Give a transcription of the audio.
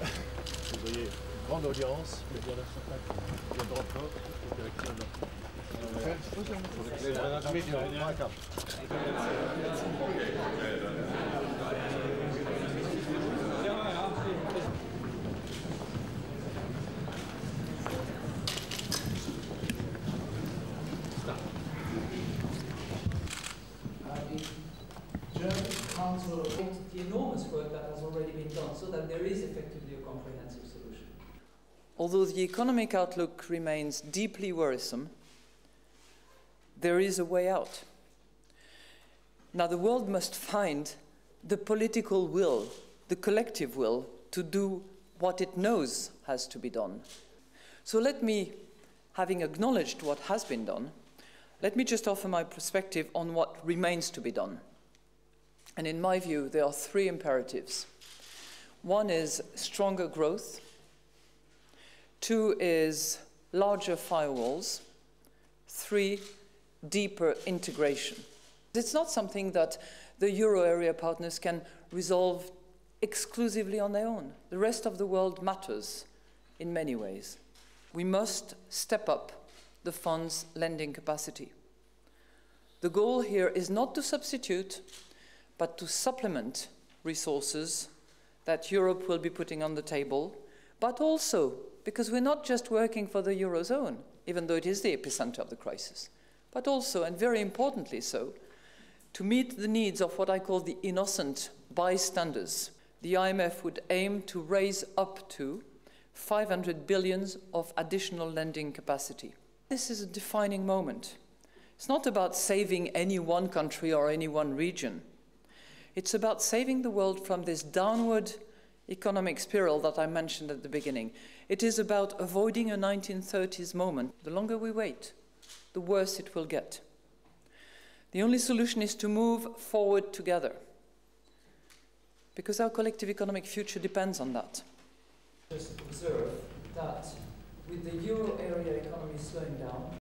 Vous voyez, grande audience, mais bien il y a de rapport, German Council the enormous work that has already been done so that there is effectively a comprehensive solution. Although the economic outlook remains deeply worrisome, there is a way out. Now, the world must find the political will, the collective will, to do what it knows has to be done. So, let me, having acknowledged what has been done, let me just offer my perspective on what remains to be done. And in my view, there are three imperatives. One is stronger growth, two is larger firewalls, three, deeper integration. It's not something that the euro area partners can resolve exclusively on their own. The rest of the world matters in many ways. We must step up the fund's lending capacity. The goal here is not to substitute, but to supplement resources that Europe will be putting on the table, but also because we're not just working for the Eurozone, even though it is the epicenter of the crisis, but also, and very importantly so, to meet the needs of what I call the innocent bystanders. The IMF would aim to raise up to 500 billions of additional lending capacity. This is a defining moment. It's not about saving any one country or any one region. It's about saving the world from this downward economic spiral that I mentioned at the beginning. It is about avoiding a 1930s moment. The longer we wait, the worse it will get. The only solution is to move forward together because our collective economic future depends on that. Just observe that with the euro area economy slowing down,